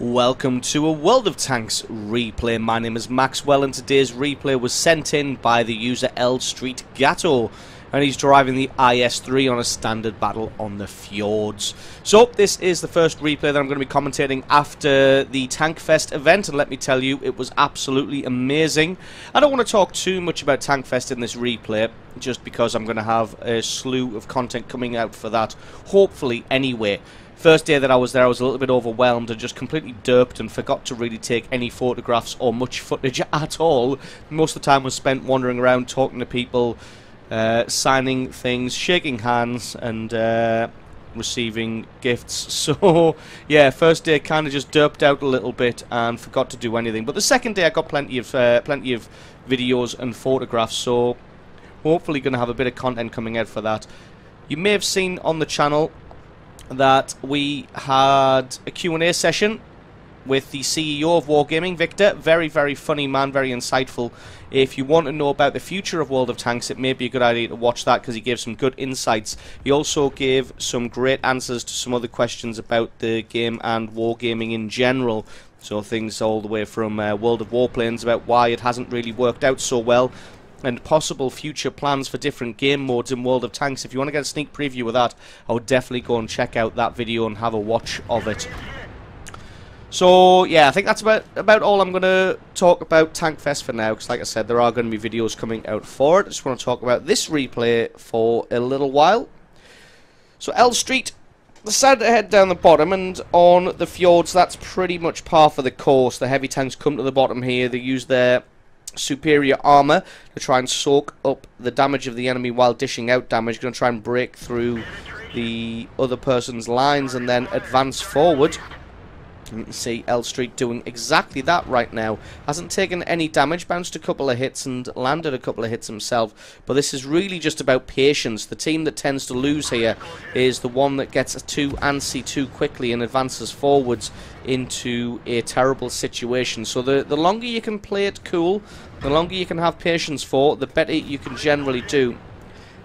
Welcome to a World of Tanks replay. My name is Maxwell and today's replay was sent in by the user L Street Gatto and he's driving the IS-3 on a standard battle on the fjords. So this is the first replay that I'm going to be commentating after the Tank Fest event and let me tell you it was absolutely amazing. I don't want to talk too much about Tank Fest in this replay just because I'm going to have a slew of content coming out for that hopefully anyway. First day that I was there, I was a little bit overwhelmed and just completely derped and forgot to really take any photographs or much footage at all. Most of the time was spent wandering around, talking to people, uh, signing things, shaking hands, and uh, receiving gifts. So, yeah, first day kind of just derped out a little bit and forgot to do anything. But the second day, I got plenty of uh, plenty of videos and photographs. So, hopefully, going to have a bit of content coming out for that. You may have seen on the channel that we had a Q&A session with the CEO of Wargaming, Victor. Very, very funny man, very insightful. If you want to know about the future of World of Tanks, it may be a good idea to watch that because he gave some good insights. He also gave some great answers to some other questions about the game and Wargaming in general. So things all the way from uh, World of Warplanes about why it hasn't really worked out so well and possible future plans for different game modes in World of Tanks. If you want to get a sneak preview of that, I would definitely go and check out that video and have a watch of it. So, yeah, I think that's about about all I'm going to talk about Tank Fest for now, because like I said, there are going to be videos coming out for it. I just want to talk about this replay for a little while. So, L Street decided to head down the bottom, and on the fjords, that's pretty much par for the course. The heavy tanks come to the bottom here, they use their superior armor to try and soak up the damage of the enemy while dishing out damage. Going to try and break through the other person's lines and then advance forward. Can see L Street doing exactly that right now. Hasn't taken any damage, bounced a couple of hits and landed a couple of hits himself. But this is really just about patience. The team that tends to lose here is the one that gets too antsy too quickly and advances forwards into a terrible situation. So the, the longer you can play it cool, the longer you can have patience for, the better you can generally do.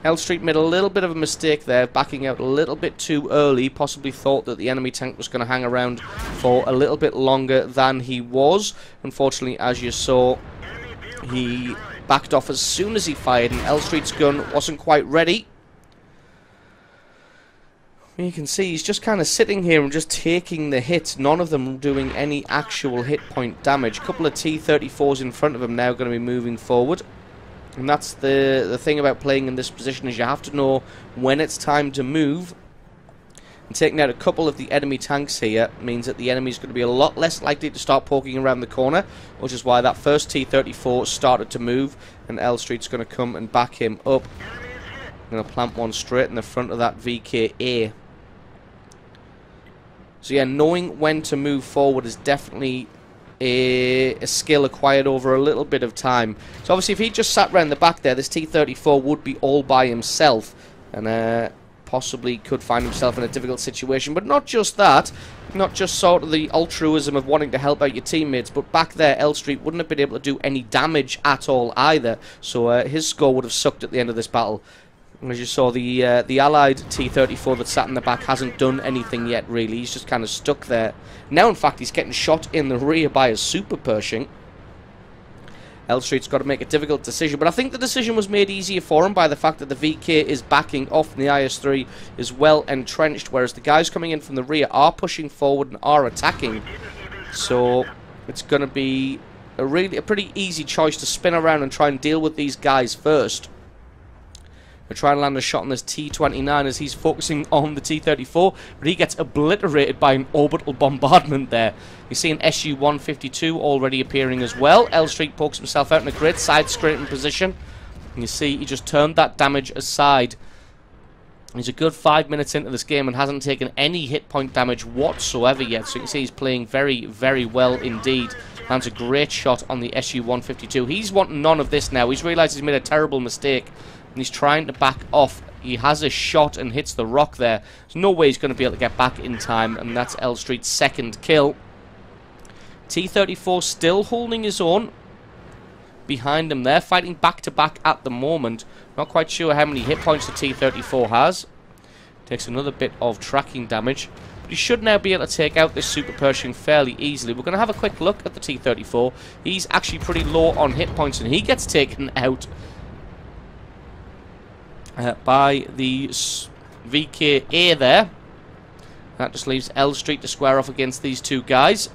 L Street made a little bit of a mistake there, backing out a little bit too early. Possibly thought that the enemy tank was going to hang around for a little bit longer than he was. Unfortunately, as you saw, he backed off as soon as he fired, and L Street's gun wasn't quite ready. You can see he's just kind of sitting here and just taking the hits, none of them doing any actual hit point damage. A couple of T-34s in front of him now going to be moving forward. And that's the, the thing about playing in this position is you have to know when it's time to move. And taking out a couple of the enemy tanks here means that the enemy is going to be a lot less likely to start poking around the corner, which is why that first T-34 started to move, and L Street's going to come and back him up. I'm going to plant one straight in the front of that VKA. So yeah, knowing when to move forward is definitely a, a, skill acquired over a little bit of time. So obviously if he just sat around the back there, this T-34 would be all by himself. And uh, possibly could find himself in a difficult situation. But not just that, not just sort of the altruism of wanting to help out your teammates, but back there, L Street wouldn't have been able to do any damage at all either. So uh, his score would have sucked at the end of this battle. As you saw, the uh, the Allied T-34 that sat in the back hasn't done anything yet, really. He's just kind of stuck there. Now, in fact, he's getting shot in the rear by a Super Pershing. L Street's got to make a difficult decision, but I think the decision was made easier for him by the fact that the VK is backing off and the IS-3 is well entrenched, whereas the guys coming in from the rear are pushing forward and are attacking. So it's going to be a really a pretty easy choice to spin around and try and deal with these guys first. We're trying to land a shot on this T-29 as he's focusing on the T-34, but he gets obliterated by an orbital bombardment there. You see an Su-152 already appearing as well. L Street pokes himself out in a great side-scraping position. And you see he just turned that damage aside. He's a good five minutes into this game and hasn't taken any hit point damage whatsoever yet. So you can see he's playing very, very well indeed. Lands a great shot on the Su-152. He's wanting none of this now. He's realised he's made a terrible mistake and he's trying to back off. He has a shot and hits the rock there. There's no way he's going to be able to get back in time, and that's L Street's second kill. T-34 still holding his own behind him there, fighting back-to-back -back at the moment. Not quite sure how many hit points the T-34 has. Takes another bit of tracking damage. But he should now be able to take out this Super Pershing fairly easily. We're going to have a quick look at the T-34. He's actually pretty low on hit points, and he gets taken out uh, by the VKA there. That just leaves L Street to square off against these two guys.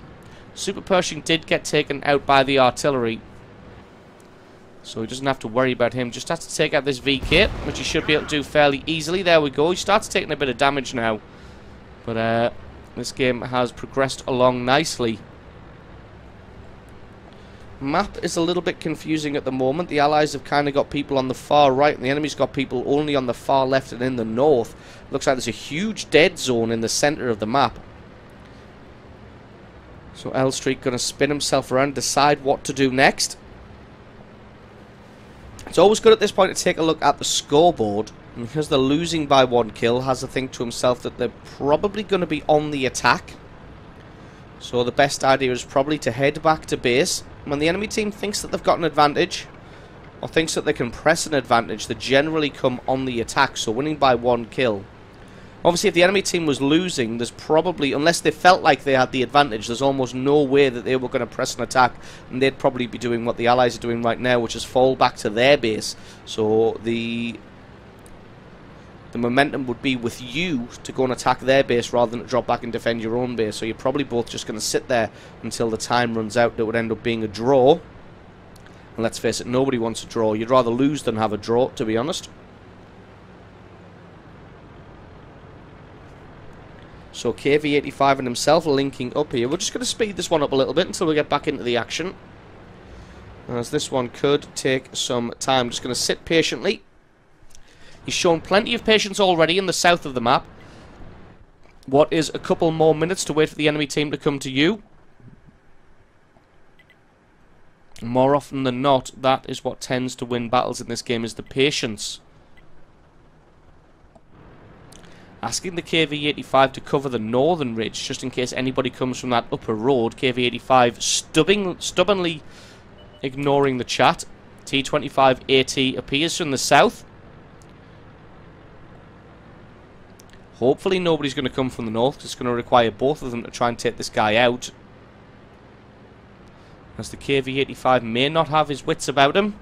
Super Pershing did get taken out by the artillery. So he doesn't have to worry about him. Just has to take out this VK, which he should be able to do fairly easily. There we go. He starts taking a bit of damage now. But uh, this game has progressed along nicely. Map is a little bit confusing at the moment. The Allies have kind of got people on the far right, and the enemy's got people only on the far left and in the north. Looks like there's a huge dead zone in the centre of the map. So L Street going to spin himself around, decide what to do next. It's always good at this point to take a look at the scoreboard. Because they're losing by one kill, has to think to himself that they're probably going to be on the attack. So the best idea is probably to head back to base. When the enemy team thinks that they've got an advantage, or thinks that they can press an advantage, they generally come on the attack. So winning by one kill Obviously, if the enemy team was losing, there's probably, unless they felt like they had the advantage, there's almost no way that they were going to press an attack, and they'd probably be doing what the Allies are doing right now, which is fall back to their base. So the the momentum would be with you to go and attack their base rather than drop back and defend your own base. So you're probably both just going to sit there until the time runs out. That would end up being a draw. And let's face it, nobody wants a draw. You'd rather lose than have a draw, to be honest. So KV85 and himself linking up here. We're just going to speed this one up a little bit until we get back into the action. As this one could take some time. Just going to sit patiently. He's shown plenty of patience already in the south of the map. What is a couple more minutes to wait for the enemy team to come to you? More often than not, that is what tends to win battles in this game, is the patience. asking the KV-85 to cover the northern ridge just in case anybody comes from that upper road. KV-85 stubbing, stubbornly ignoring the chat. T-25AT appears from the south. Hopefully nobody's going to come from the north. It's going to require both of them to try and take this guy out. As the KV-85 may not have his wits about him.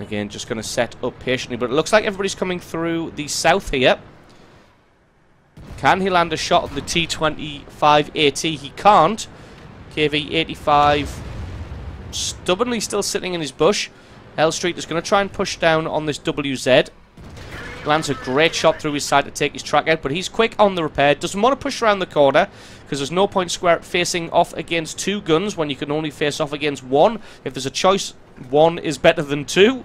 Again, just going to set up patiently. But it looks like everybody's coming through the south here. Can he land a shot on the T-25AT? He can't. KV-85 stubbornly still sitting in his bush. L Street is going to try and push down on this WZ. Lands a great shot through his side to take his track out, but he's quick on the repair. Doesn't want to push around the corner because there's no point square facing off against two guns when you can only face off against one. If there's a choice, one is better than two.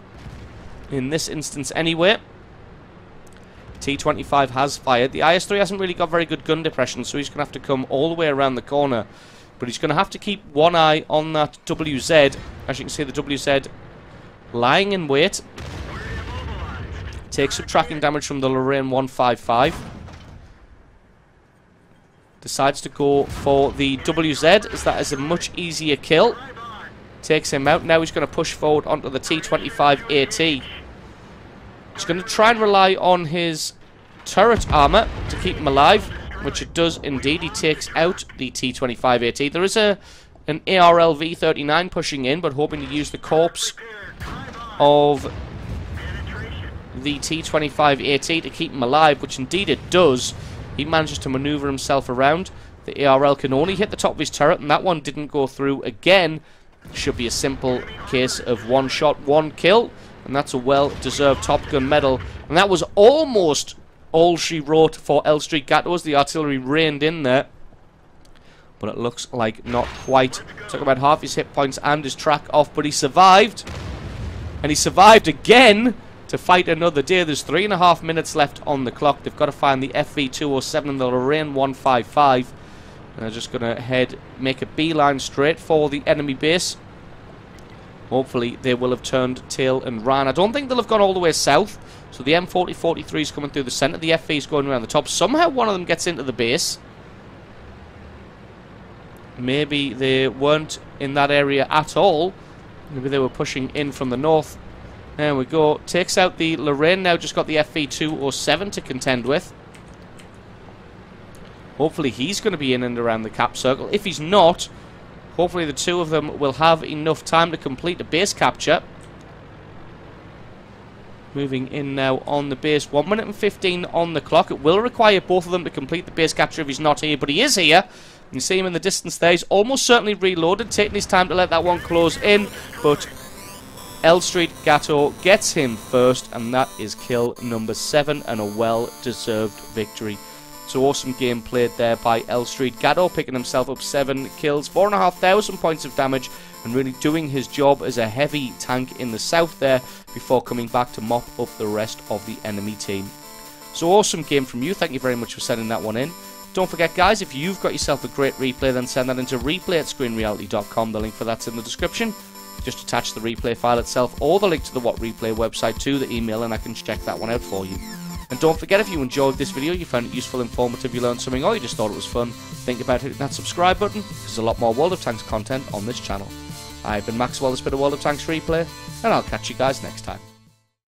In this instance, anyway. T25 has fired. The IS-3 hasn't really got very good gun depression, so he's going to have to come all the way around the corner. But he's going to have to keep one eye on that WZ. As you can see, the WZ lying in wait. Takes some tracking damage from the Lorraine 155. Decides to go for the WZ, as that is a much easier kill. Takes him out. Now he's going to push forward onto the T25AT. He's going to try and rely on his turret armor to keep him alive, which it does indeed. He takes out the T25AT. There is a an ARL V39 pushing in, but hoping to use the corpse of the T25AT to keep him alive, which indeed it does. He manages to maneuver himself around. The ARL can only hit the top of his turret, and that one didn't go through again. Should be a simple case of one shot, one kill. And that's a well-deserved Top Gun medal. And that was almost all she wrote for L Street Gatos. The artillery reined in there. But it looks like not quite. Took about half his hit points and his track off, but he survived. And he survived again to fight another day. There's three and a half minutes left on the clock. They've got to find the FV207 and the Lorraine 155. And they're just going to head, make a beeline straight for the enemy base. Hopefully they will have turned tail and ran. I don't think they'll have gone all the way south. So the M4043 is coming through the centre. The FV is going around the top. Somehow one of them gets into the base. Maybe they weren't in that area at all. Maybe they were pushing in from the north. There we go. Takes out the Lorraine. Now just got the FV207 to contend with. Hopefully he's going to be in and around the cap circle. If he's not, hopefully the two of them will have enough time to complete the base capture. Moving in now on the base. 1 minute and 15 on the clock. It will require both of them to complete the base capture if he's not here, but he is here. You see him in the distance there. He's almost certainly reloaded, taking his time to let that one close in, but L Street Gato gets him first, and that is kill number seven and a well deserved victory. So awesome game played there by L Street Gato, picking himself up seven kills, four and a half thousand points of damage, and really doing his job as a heavy tank in the south there before coming back to mop up the rest of the enemy team. So awesome game from you. Thank you very much for sending that one in. Don't forget, guys, if you've got yourself a great replay, then send that into replay at screenreality.com. The link for that's in the description. Just attach the replay file itself or the link to the WoT Replay website to the email and I can check that one out for you. And don't forget, if you enjoyed this video, you found it useful, informative, you learned something, or you just thought it was fun, think about hitting that subscribe button, because there's a lot more World of Tanks content on this channel. I've been Maxwell, this bit of World of Tanks replay, and I'll catch you guys next time.